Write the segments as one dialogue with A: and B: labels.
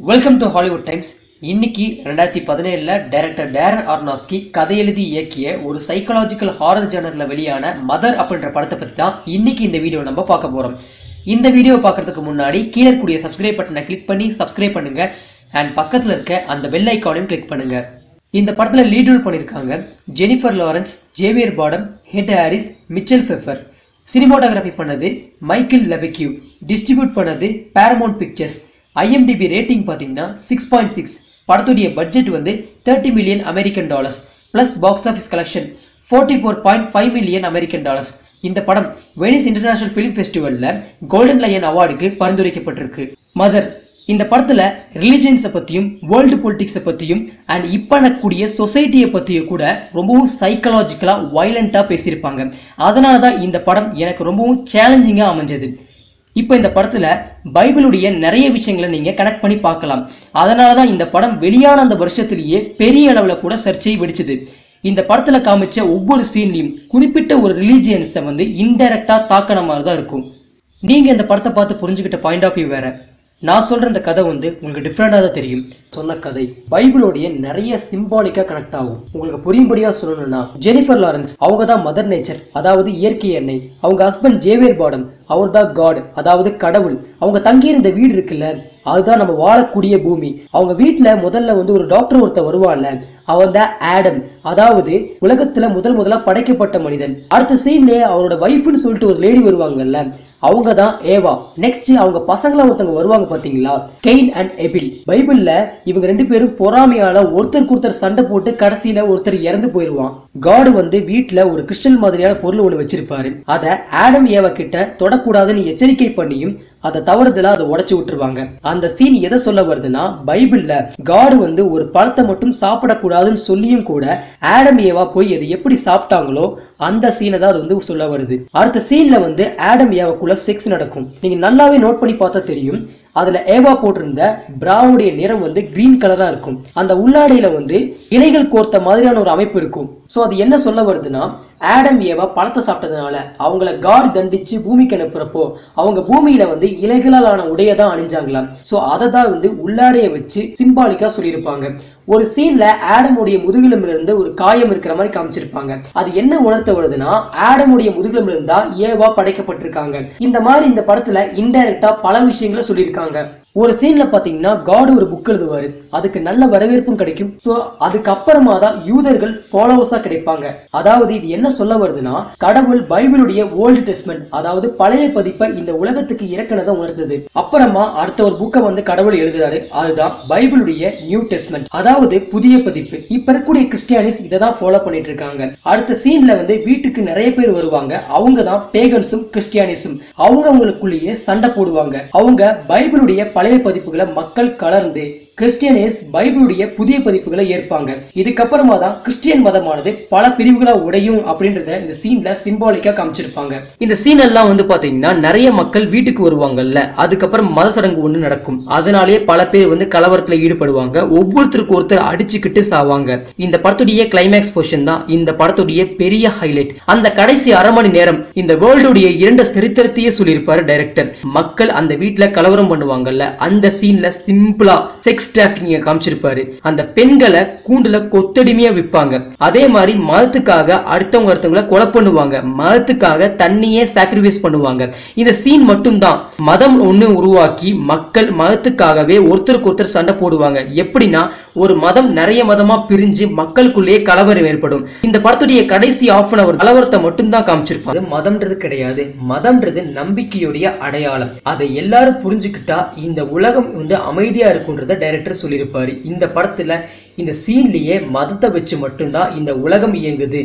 A: Welcome to Hollywood times இன்னைக்கு ரெண்டாயிரத்தி பதினேழுல டைரக்டர் டேரன் ஆர்னாஸ்கி கதை எழுதி இயக்கிய ஒரு சைக்கலாஜிக்கல் ஹாரர் ஜேனரில் வெளியான மதர் அப்படின்ற படத்தை பற்றி தான் இன்னைக்கு இந்த வீடியோ நம்ம பார்க்க போகிறோம் இந்த வீடியோ பார்க்கறதுக்கு முன்னாடி கீழே இருக்கக்கூடிய சப்ஸ்கிரைப் பட்டனை கிளிக் பண்ணி சப்ஸ்கிரைப் பண்ணுங்க. அண்ட் பக்கத்தில் இருக்க அந்த பெல் ஐக்கானையும் கிளிக் பண்ணுங்க. இந்த படத்தில் லீட் ரோல் பண்ணியிருக்காங்க Jennifer Lawrence Javier Bardem Ed Harris Michelle Pfeiffer cinematography பண்ணது மைக்கேல் லெபெக்யூ டிஸ்ட்ரிபியூட் பண்ணது பேரமௌண்ட் பிக்சர்ஸ் ஐஎம்டிபி ரேட்டிங் பார்த்தீங்கன்னா சிக்ஸ் பாயிண்ட் சிக்ஸ் படத்துடைய பட்ஜெட் வந்து thirty million American dollars plus box office collection forty four point five million American dollars இந்த படம் Venice international film ஃபெஸ்டிவலில் golden line அவார்டுக்கு பரிந்துரைக்கப்பட்டிருக்கு. Mother இந்த படத்தில் ரிலிஜியன்ஸை பற்றியும் வேர்ல்டு பொலிட்டிக்ஸை பற்றியும் அண்ட் இப்போ நடக்கக்கூடிய சொசைட்டியை பற்றியும் கூட ரொம்பவும் சைக்கலாஜிக்கலாக வைலண்ட்டாக பேசியிருப்பாங்க. அதனால தான் இந்த படம் எனக்கு ரொம்பவும் சேலஞ்சிங்காக அமைஞ்சது. இப்போ இந்த படத்துல பைபிளுடைய நிறைய விஷயங்களை நீங்க கனெக்ட் பண்ணி பார்க்கலாம். அதனால தான் இந்த படம் வெளியான அந்த வருஷத்திலேயே பெரிய அளவுல கூட சர்ச்சை வெடிச்சது. இந்த படத்துல காமிச்ச ஒவ்வொரு சீன்லையும் குறிப்பிட்ட ஒரு ரிலீஜியன்ஸை வந்து இன்டெரக்டாக தாக்கின மாதிரி தான் இருக்கும். நீங்க இந்த படத்தை பார்த்து புரிஞ்சுக்கிட்ட பாயிண்ட் ஆஃப் வியூ வேறு. நான் சொல்ற இந்த கதை வந்து உங்களுக்கு டிஃப்ரெண்டாக தான் தெரியும். சொன்ன கதை. பைபிளோடைய நிறைய சிம்பாலிக்கா கனெக்ட் ஆகும். உங்களுக்கு புரியும்படியா சொல்லணும்னா ஜெனிஃபர் லாரன்ஸ் அவங்க தான் மதர் நேச்சர் அதாவது இயற்கை எண்ணெய். அவங்க ஹஸ்பண்ட் ஜேவியர் பாடம் அவர் தான் காட் அதாவது கடவுள். அவங்க தங்கியிருந்த வீடு இருக்குல்ல அதுதான் நம்ம வாழக்கூடிய பூமி. அவங்க வீட்டுல முதல்ல வந்து ஒரு டாக்டர் ஒருத்தர் வருவான்ல அவன் தான் ஆடம் அதாவது உலகத்துல முதல் முதலா படைக்கப்பட்ட மனிதன். அடுத்த சீன்ல அவரோட வைஃப்னு சொல்லிட்டு ஒரு லேடி வருவாங்கல்ல அவங்க தான் ஏவா. நெக்ஸ்ட் அவங்க பசங்களா ஒருத்தவங்க வருவாங்க பாத்தீங்களா? கெயின் அண்ட் எபில் பைபிள்ல இவங்க ரெண்டு பேரும் பொறாமையால ஒருத்தருக்கு ஒருத்தர் சண்டை போட்டு கடைசியில ஒருத்தர் இறந்து போயிருவான். காடு வந்து வீட்டுல ஒரு கிறிஸ்டல் மாதிரியான பொருள் ஒண்ணு வச்சிருப்பாரு. அதை ஆடம் ஏவா கிட்ட தொடக்கூடாதுன்னு எச்சரிக்கை பண்ணியும் அதை தவறுதலா அதை உடைச்சு விட்டுருவாங்க. அந்த சீன் எதை சொல்ல வருதுன்னா பைபிள்ல காடு வந்து ஒரு பழத்தை மட்டும் சாப்பிடக்கூடாதுன்னு சொல்லியும் கூட ஆடம் ஏவா போய் அதை எப்படி சாப்பிட்டாங்களோ அந்த சீனை தான் அது வந்து சொல்ல வருது. அடுத்த சீன்ல வந்து ஆடம் ஏவாக்குள்ள செக்ஸ் நடக்கும். நீங்க நல்லாவே நோட் பண்ணி பார்த்தா தெரியும். அதுல ஏவா போட்டிருந்த பிராவுடைய நிறம் வந்து கிரீன் கலரா இருக்கும். அந்த உள்ளாடையில வந்து இலைகள் கோர்த்த மாதிரியான ஒரு அமைப்பு இருக்கும். சோ அது என்ன சொல்ல வருதுன்னா ஆடம் ஏவா பழத்தை சாப்பிட்டதுனால அவங்கள காட் தண்டிச்சு பூமிக்கு அனுப்புறப்போ அவங்க பூமியில வந்து இலைகளால் ஆன உடைய தான் அணிஞ்சாங்களாம். சோ அதை தான் வந்து உள்ளாடைய வச்சு சிம்பாலிக்கா சொல்லியிருப்பாங்க. ஒரு சீன்ல ஆடமுடைய முதுகிலும் இருந்து ஒரு காயம் இருக்கிற மாதிரி காமிச்சிருப்பாங்க. அது என்ன உணர்த்த வருதுன்னா ஆடமுடைய முதுகிலும் இருந்தா ஏவா படைக்கப்பட்டிருக்காங்க. இந்த மாதிரி இந்த படத்துல இன்டைரக்டா பல விஷயங்களை சொல்லியிருக்காங்க. ஒரு சீன்ல பாத்தீங்கன்னா காடு ஒரு புக் எழுதுவாரு. அதுக்கு நல்ல வரவேற்பும் கிடைக்கும். சோ அதுக்கப்புறமா தான் யூதர்கள் ஃபாலோவர்ஸா கிடைப்பாங்க. அதாவது இது என்ன சொல்ல வருதுன்னா கடவுள் பைபிளுடைய ஓல்டு டெஸ்ட்மெண்ட் அதாவது பழைய பதிப்பை இந்த உலகத்துக்கு இறக்கினதை உணர்த்தது. அப்புறமா அடுத்த ஒரு புக்கை வந்து கடவுள் எழுதுறாரு. அதுதான் பைபிளுடைய நியூ டெஸ்ட்மெண்ட் அதாவது புதிய பதிப்பு. இப்ப இருக்கக்கூடிய கிறிஸ்டியானிஸ் இதை தான் ஃபாலோ பண்ணிட்டு இருக்காங்க அடுத்த சீன்ல வந்து வீட்டுக்கு நிறைய பேர் வருவாங்க. அவங்க தான் பேகன்ஸும் கிறிஸ்டியானிஸும் அவங்க அவங்களுக்குள்ளேயே சண்டை போடுவாங்க. அவங்க பைபிளுடைய பழைய பதிப்புகளை மக்கள் கலர்ந்து கிறிஸ்டியனிஸ் பைபிளுடைய புதிய பதிப்புகளை ஏற்பாங்க. இதுக்கப்புறமா தான் கிறிஸ்டியன் மதமானது பல பிரிவுகளா உடையும் அப்படின்றத இந்த சீன்ல சிம்பாலிக்கா காமிச்சிருப்பாங்க. இந்த சீன் எல்லாம் வந்து பாத்தீங்கன்னா நிறைய மக்கள் வீட்டுக்கு வருவாங்கல்ல. அதுக்கப்புறம் மத சடங்கு ஒண்ணு நடக்கும். அதனாலேயே பல பேர் வந்து கலவரத்துல ஈடுபடுவாங்க. ஒவ்வொருத்தருக்கு ஒருத்தர் அடிச்சுக்கிட்டு சாவாங்க. இந்த படத்துடைய கிளைமேக்ஸ் போர்ஷன் தான் இந்த படத்துடைய பெரிய ஹைலைட் அந்த கடைசி அரை மணி நேரம் இந்த வேர்ல்டுடைய இரண்டு சரித்திரத்தையே சொல்லியிருப்பாரு டைரக்டர் மக்கள் அந்த வீட்டுல கலவரம் பண்ணுவாங்கல்ல. அந்த சீன்ல சிம்பிளா செக்ஸ் டிராஃபிக்கிங்க காமிச்சிருப்பாரு. அந்த பெண்களை கூண்டுல கொத்தடிமையா விற்பாங்க அதே மாதிரி மதத்துக்காக அடுத்தவங்க ஒருத்தவங்களை கொலை பண்ணுவாங்க. மதத்துக்காக தண்ணியே சாக்ரிஃபைஸ் பண்ணுவாங்க. இந்த சீன் மட்டும்தான். மதம் ஒண்ணு உருவாக்கி மக்கள் மதத்துக்காகவே ஒருத்தருக்கு ஒருத்தர் சண்டை போடுவாங்க. எப்படின்னா ஒரு மதம் நிறைய மதமா பிரிஞ்சு மக்களுக்குள்ளேயே கலவரம் ஏற்படும். இந்த படத்துடைய கடைசி ஆஃப் அன் அவர் கலவரத்தை மட்டும்தான் காமிச்சிருப்பாங்க. மதம்ன்றது கிடையாது. மதம்ன்றது நம்பிக்கையுடைய அடையாளம். அதை எல்லாரும் புரிஞ்சுக்கிட்டா இந்த உலகம் வந்து அமைதியா இருக்குன்றத டைரக்டர் சொல்லியிருப்பாரு. இந்த படத்தில் இந்த சீன்லேயே மதத்தை வச்சு மட்டும்தான் இந்த உலகம் இயங்குது.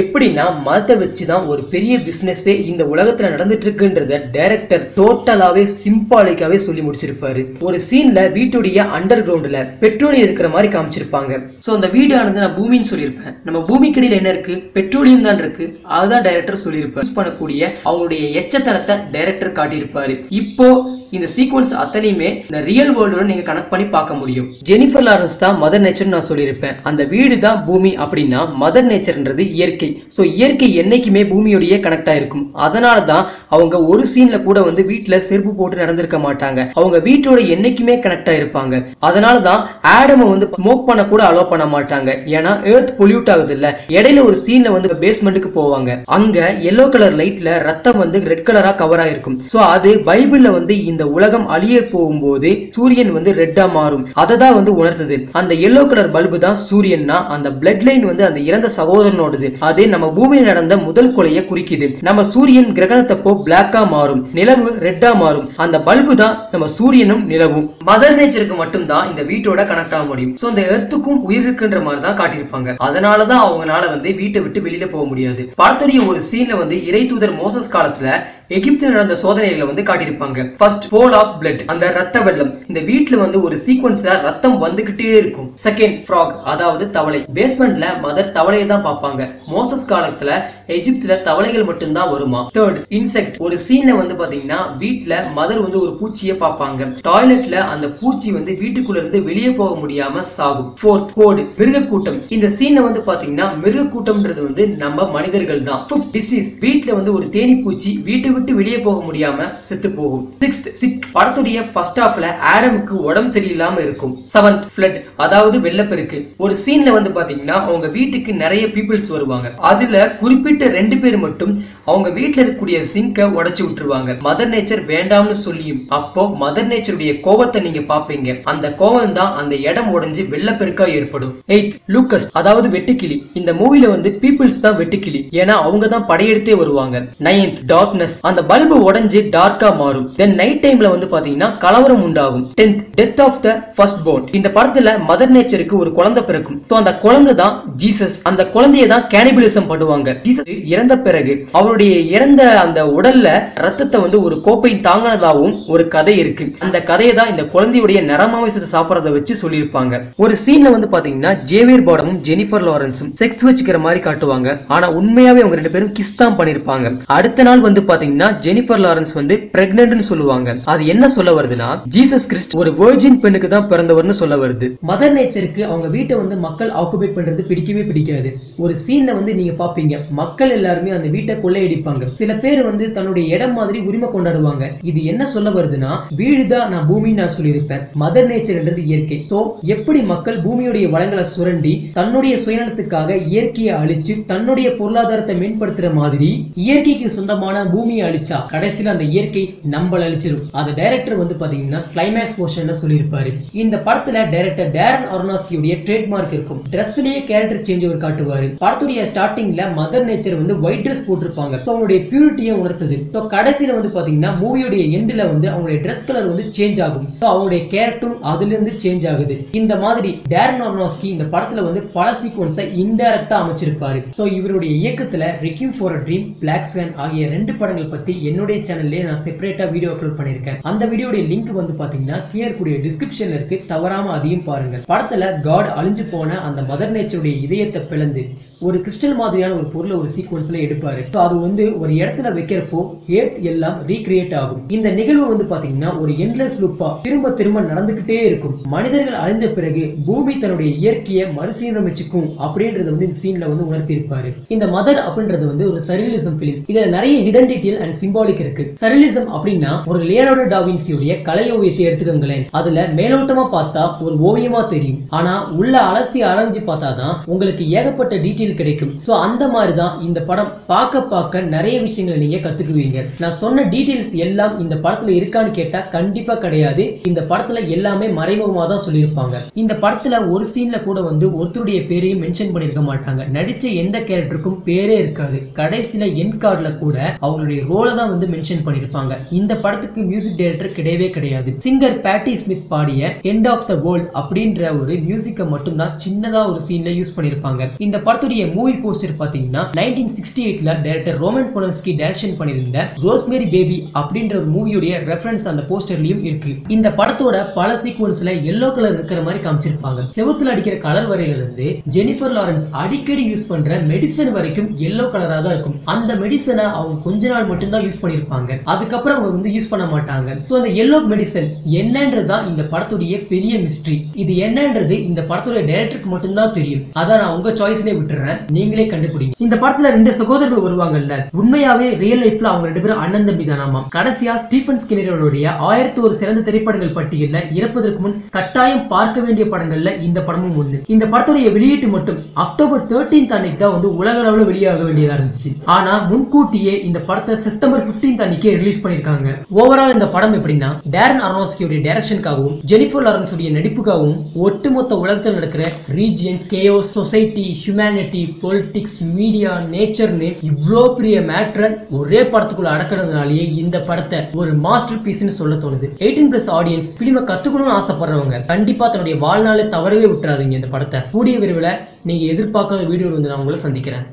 A: எப்படின்னா மதத்தை வச்சு தான் ஒரு பெரிய பிஸ்னஸே இந்த உலகத்தில் நடந்துட்டு இருக்குன்றத டைரக்டர் டோட்டலாகவே சிம்பாலிக்காகவே சொல்லி முடிச்சிருப்பாரு. ஒரு சீனில் வீட்டுடைய அண்டர் கிரவுண்டில் பெட்ரோலியம் இருக்கிற மாதிரி காமிச்சிருப்பாங்க. ஸோ அந்த வீடானது நான் பூமின்னு சொல்லியிருப்பேன். நம்ம பூமிக்கடியில் என்ன இருக்கு? பெட்ரோலியம் தான் இருக்கு. அதுதான் டைரக்டர் சொல்லியிருப்பார். யூஸ் பண்ணக்கூடிய அவங்களுடைய எச்சத்தனத்தை டைரக்டர் காட்டியிருப்பாரு. இப்போ இந்த சீக்வன்ஸ் அத்தனையுமே இந்த ரியல் வேர்ல்டோட நீங்க கனெக்ட் பண்ணி பார்க்க முடியும். ஜெனிஃபர் லாரன்ஸ் தான் மதர் நேச்சர் நான் சொல்லியிருப்பேன். அந்த வீடு தான் பூமி அப்படின்னா மதர் நேச்சர்ன்றது இயற்கை. ஸோ இயற்கை என்னைக்குமே பூமியோடயே கனெக்ட் ஆயிருக்கும். அதனால தான் அவங்க ஒரு சீன்ல கூட வந்து வீட்டுல செருப்பு போட்டு நடந்திருக்க மாட்டாங்க. அவங்க வீட்டோட என்னைக்குமே கனெக்ட் ஆயிருப்பாங்க. அதனால தான் ஆடமை வந்து ஸ்மோக் பண்ண கூட அலோவ் பண்ண மாட்டாங்க. ஏன்னா எர்த் பொல்யூட் ஆகுது இல்ல இடையில ஒரு சீன்ல வந்து பேஸ்மெண்ட்டுக்கு போவாங்க. அங்க எல்லோ கலர் லைட்ல ரத்தம் வந்து ரெட் கலரா கவர் ஆயிருக்கும். ஸோ அது பைபிள்ல வந்து இந்த இந்த உலகம் அழிய போகும்போது சூரியன் வந்து ரெட்டா மாறும். அதை தான் வந்து உணர்த்தது அந்த எல்லோ கலர் பல்பு தான் சூரியன்னா அந்த பிளட் லைன் வந்து அந்த இறந்த சகோதரனோடது. அது நம்ம பூமியில் நடந்த முதல் கொலையை குறிக்குது. நம்ம சூரியன் கிரகணத்தப்போ பிளாக்கா மாறும். நிலவு ரெட்டா மாறும். அந்த பல்பு தான் நம்ம சூரியனும் நிலவும். மதர் நேச்சருக்கு மட்டும்தான் இந்த வீட்டோட கனெக்ட் ஆக முடியும். சோ அந்த எர்த்துக்கும் உயிர் இருக்குன்ற மாதிரி தான் காட்டியிருப்பாங்க. அதனாலதான் அவங்களால வந்து வீட்டை விட்டு வெளியில போக முடியாது. படத்துடைய ஒரு சீன்ல வந்து இறை தூதர் மோசஸ் காலத்துல எகிப்தில் நடந்த சோதனைகளை வந்து காட்டியிருப்பாங்க. ஃபர்ஸ்ட் போல் ஆஃப் பிளட் அந்த ரத்த வெள்ளம். இந்த வீட்டில் வந்து ஒரு சீக்வன்ஸ்ல ரத்தம் வந்துகிட்டே இருக்கும். செகண்ட் ஃப்ராக் அதாவது தவளை. பேஸ்மெண்ட்ல மதர் தவளையை தான் பார்ப்பாங்க. மோசஸ் காலத்துல எகிப்துல தவளைகள் மட்டும்தான் வருமா? தேர்ட் இன்செக்ட் ஒரு சீன்ல வந்து பாத்தீங்கன்னா வீட்டுல மதர் வந்து ஒரு பூச்சியை பார்ப்பாங்க. டாய்லெட்ல அந்த பூச்சி வந்து வீட்டுக்குள்ள இருந்து வெளியே போக முடியாம சாகும். ஃபோர்த் கோடு மிருக கூட்டம் இந்த சீன்ல வந்து பாத்தீங்கன்னா மிருக கூட்டம்ன்றது வந்து நம்ம மனிதர்கள் தான் டிசீஸ் வீட்டுல வந்து ஒரு தேனி பூச்சி வீட்டு விட்டு வெளியே போக முடியாம செத்து போகும். சிக்ஸ்த் சிக் படத்துடைய ஃபர்ஸ்ட் ஹாஃப்ல ஆடமுக்கு உடம்பு சரியில்லாம இருக்கும். செவன்த் ஃபிளட் அதாவது வெள்ளப்பெருக்கு. ஒரு சீன்ல வந்து பாத்தீங்கன்னா அவங்க வீட்டுக்கு நிறைய பீப்புள்ஸ் வருவாங்க. அதுல குறிப்பிட்ட ரெண்டு பேர் மட்டும் அவங்க வீட்டுல இருக்கக்கூடிய சிங்கை உடைச்சு விட்டுருவாங்க. மதர் நேச்சர் வேண்டாம்னு சொல்லியும் அப்போ மதர் நேச்சருடைய கோவத்தை நீங்க பாப்பீங்க. அந்த கோபம் தான் அந்த இடம் உடைஞ்சு வெள்ளப்பெருக்கா ஏற்படும். எயித் லூக்கஸ் அதாவது வெட்டுக்கிளி. இந்த மூவில வந்து பீப்புள்ஸ் தான் வெட்டுக்கிளி. ஏன்னா அவங்க தான் படையெடுத்தே வருவாங்க. நைன்த் டார்க்னஸ் அந்த பல்பு உடஞ்சி டார்க்கா மாறும். தென் நைட் டைம்ல வந்து பாத்தீங்கன்னா கலவரம் உண்டாகும். Tenth death of the firstborn இந்த படத்துல மதர் நேச்சருக்கு ஒரு குழந்தை பிறக்கும். ஸோ அந்த குழந்தை தான் ஜீசஸ் அந்த குழந்தைய தான் கேனிபிலிசம் பண்ணுவாங்க. ஜீசஸ் இறந்த பிறகு அவருடைய இறந்த அந்த உடல்ல ரத்தத்தை வந்து ஒரு கோப்பை தாங்கினதாகவும் ஒரு கதை இருக்கு. அந்த கதையை தான் இந்த குழந்தையுடைய நரமாமிசத்தை சாப்பிட்றத வச்சு சொல்லியிருப்பாங்க. ஒரு சீன்ல வந்து பாத்தீங்கன்னா ஜேவியர் பாடமும் ஜெனிஃபர் லாரன்ஸும் செக்ஸ் வச்சுக்கிற மாதிரி காட்டுவாங்க. ஆனா உண்மையாவே அவங்க ரெண்டு பேரும் கிஸ் தான் பண்ணிருப்பாங்க அடுத்த நாள் வந்து பாத்தீங்கன்னா ஜெனிஃபர் லாரன்ஸ் வந்து பிரெக்னன்ட்னு சொல்லுவாங்க. அது என்ன சொல்ல வருதுன்னா ஜீசஸ் கிறிஸ்ட் ஒரு வேர்ஜின் பெண்ணுக்கு தான் பிறந்தவர்னு சொல்ல வருது. மதர் நேச்சருக்கு அவங்க வீட்டை வந்து மக்கள் ஆக்குபேட் பண்றது பிடிக்கவே பிடிக்காது. ஒரு சீன்ல வந்து நீங்க பாப்பீங்க மக்கள் எல்லாருமே அந்த வீட்டை கொள்ளையடிப்பாங்க. சில பேர் வந்து தன்னுடைய இடம் மாதிரி உரிமை கொண்டாடுவாங்க. இது என்ன சொல்ல வருதுன்னா வீடு தான் நான் பூமின்னு நான் சொல்லியிருப்பேன். மதர் நேச்சர்ன்றது இயற்கை. சோ எப்படி மக்கள் பூமியுடைய வளங்களை சுரண்டி தன்னுடைய சுயநலத்துக்காக இயற்கையை அழிச்சு தன்னுடைய பொருளாதாரத்தை மேம்படுத்துற மாதிரி இயற்கைக்கு சொந்தமான பூமியை அழிச்சா கடைசியில அந்த இயற்கை நம்மள அழிச்சிடும் அது டைரக்டர் வந்து பாத்தீங்கன்னா கிளைமேக்ஸ் போர்ஷன் சொல்லியிருப்பாரு. இந்த படத்துல டைரக்டர் டேரன் அருணாஸ்கியுடைய ட்ரேட்மார்க் இருக்கும். ட்ரெஸ்லயே கேரக்டர் சேஞ்ச் அவர் காட்டுவாரு. படத்துடைய ஸ்டார்டிங்ல மதர் நேச்சர் வந்து ஒயிட் ட்ரெஸ் போட்டிருப்பாங்க. அவங்களுடைய பியூரிட்டியை உணர்த்துது. ஸோ கடைசியில வந்து பாத்தீங்கன்னா மூவியுடைய எண்ட்ல வந்து அவங்களுடைய ட்ரெஸ் கலர் வந்து சேஞ்ச் ஆகும். ஸோ அவங்களுடைய கேரக்டரும் அதுல இருந்து சேஞ்ச் ஆகுது. இந்த மாதிரி டேரன் அருணாஸ்கி இந்த படத்துல வந்து பல சீக்வன்ஸை இன்டைரக்டா அமைச்சிருப்பாரு. ஸோ இவருடைய இயக்கத்துல requiem for a dream black swan ஆகிய ரெண்டு படங்கள் பத்தி என்னுடைய சேனல்லே நான் செப்பரேட்டா வீடியோ அப்லோட் பண்ணியிருக்கேன். அந்த வீடியோடைய லிங்க் வந்து பாத்தீங்கன்னா கீழே கூடிய டிஸ்கிரிப்ஷன்ல இருக்கு. தவறாம அதையும் பாருங்க படத்துல காட் அழிஞ்சு போன அந்த மதர் நேச்சருடைய இதயத்தை பிளந்து ஒரு கிறிஸ்டல் மாதிரியான ஒரு பொருளை ஒரு சீக்வன்ஸ்ல எடுப்பாரு. அது வந்து ஒரு இடத்துல வைக்கிறப்போ ஏர்த் எல்லாம் ரீக்ரியேட் ஆகும். இந்த நிகழ்வு வந்து பாத்தீங்கன்னா ஒரு என்லெஸ் லுப்பா திரும்ப திரும்ப நடந்துகிட்டே இருக்கும். மனிதர்கள் அழிஞ்ச பிறகு பூமி தன்னுடைய இயற்கையை மறுசீரமைச்சுக்கும் அப்படின்றத வந்து இந்த சீன்ல வந்து உணர்த்தி இருப்பாரு இந்த மதர் அப்படின்றது வந்து ஒரு சரியலிசம் பிலிம் இதுல நிறைய ஹிடன் டீட்டெயில் அண்ட் சிம்பாலிக் இருக்கு. சரியலிசம் அப்படின்னா ஒரு லியனார்டோ டாவின்சியுடைய கலை ஓவியத்தை எடுத்துக்கோங்களேன். அதுல மேலோட்டமா பார்த்தா ஒரு ஓவியமா தெரியும். ஆனா உள்ள அலசி ஆராய்ஞ்சு பார்த்தாதான் உங்களுக்கு ஏகப்பட்ட டீட்டெயில் கிடைக்கும். ஸோ அந்த மாதிரி தான் இந்த படம் பார்க்க பார்க்க நிறைய விஷயங்களை நீங்க கற்றுக்குவீங்க நான் சொன்ன டீட்டெயில்ஸ் எல்லாம் இந்த படத்துல இருக்கான்னு கேட்டா கண்டிப்பா கிடையாது. இந்த படத்துல எல்லாமே மறைமுகமாக தான் சொல்லியிருப்பாங்க. இந்த படத்துல ஒரு சீன்ல கூட வந்து ஒருத்தருடைய பேரையும் மென்ஷன் பண்ணிருக்க மாட்டாங்க. நடிச்ச எந்த கேரக்டருக்கும் பேரே இருக்காது. கடைசியில் என் கார்டுல கூட அவங்களுடைய ரோலை தான் வந்து மென்ஷன் பண்ணிருப்பாங்க இந்த படத்துக்கு மியூசிக் டைரக்டர் கிடையவே கிடையாது. சிங்கர் பேட்டி ஸ்மித் பாடிய எண்ட் ஆஃப் த வேர்ல்ட் அப்படின்ற ஒரு மியூசிக்கை மட்டும்தான் சின்னதாக ஒரு சீனில் யூஸ் பண்ணிருப்பாங்க இந்த படத்துடைய மூவி போஸ்டர் பாத்தீங்கன்னா நைன்டீன் சிக்ஸ்டி எயிட்ல டைரக்டர் ரோமன் பொலன்ஸ்கி டைரக்ஷன் பண்ணியிருந்த ரோஸ்மேரி பேபி அப்படின்ற ஒரு மூவியுடைய ரெஃபரன்ஸ் அந்த போஸ்டர்லயும் இருக்கு. இந்த படத்தோட பல சீக்வன்ஸ்ல எல்லோ கலர் இருக்கிற மாதிரி காமிச்சிருப்பாங்க. செவுத்துல அடிக்கிற கலர் வரையில இருந்து ஜெனிஃபர் லாரன்ஸ் அடிக்கடி யூஸ் பண்ற மெடிசன் வரைக்கும் எல்லோ கலரா தான் இருக்கும். அந்த மெடிசனை அவங்க கொஞ்ச நாள் மட்டும்தான் யூஸ் பண்ணியிருப்பாங்க. அதுக்கப்புறம் அவங்க வந்து யூஸ் பண்ண மாட்டாங்க. ஸோ அந்த எல்லோ மெடிசன் என்னன்றது தான் இந்த படத்துடைய பெரிய மிஸ்ட்ரி இது என்னன்றது இந்த படத்துடைய டைரக்டருக்கு மட்டும்தான் தெரியும். அதான் நான் உங்க சாய்ஸ்லேயே விட்டுறேன். நீங்களே கண்டுபிடிங்க. இந்த படத்துல ரெண்டு சகோதரர்கள் வருவாங்கல்ல. உண்மையாவே ரியல் லைஃப்ல அவங்க ரெண்டு பேரும் அண்ணன் தம்பி தானாமா கடைசியா ஸ்டீஃபன் ஸ்கினரோடைய ஆயிரத்தி ஒரு சிறந்த திரைப்படங்கள் பட்டியல்ல இறப்பதற்கு முன் கட்டாயம் பார்க்க வேண்டிய படங்கள்ல இந்த படமும் ஒண்ணு. இந்த படத்துடைய வெளியீட்டு மட்டும் அக்டோபர் தேர்டீன் அன்னைக்கு தான் வந்து உலக அளவுல வெளியாக வேண்டியதா இருந்துச்சு. ஆனா முன்கூட்டியே இந்த படத்தை செப்டம்பர் 15th அன்னைக்கே ரிலீஸ் பண்ணிருக்காங்க ஓவரால் இந்த படம் எப்படின்னா டேரன் அரோனோஸ்கியோட டைரக்ஷனுக்காகவும் ஜெனிஃபர் லாரன்ஸுடைய நடிப்புக்காகவும் ஒட்டுமொத்த உலகத்தில் நடக்கிற religions chaos society humanity politics media நேச்சர்னு இவ்வளோ பெரிய மேட்ரை ஒரே படத்துக்குள்ள அடக்கிறதுனாலேயே இந்த படத்தை ஒரு மாஸ்டர் பீஸ்னு சொல்ல தோணுது. எயிட்டீன் பிளஸ் ஆடியன்ஸ் பிலிமை கத்துக்கணும்னு ஆசைப்படுறவங்க கண்டிப்பா தன்னுடைய வாழ்நாளை தவறவே விட்டுறாதீங்க இந்த படத்தை. கூடிய விரைவில் நீங்க எதிர்பார்க்காத வீடியோ வந்து நான் உங்களை சந்திக்கிறேன்.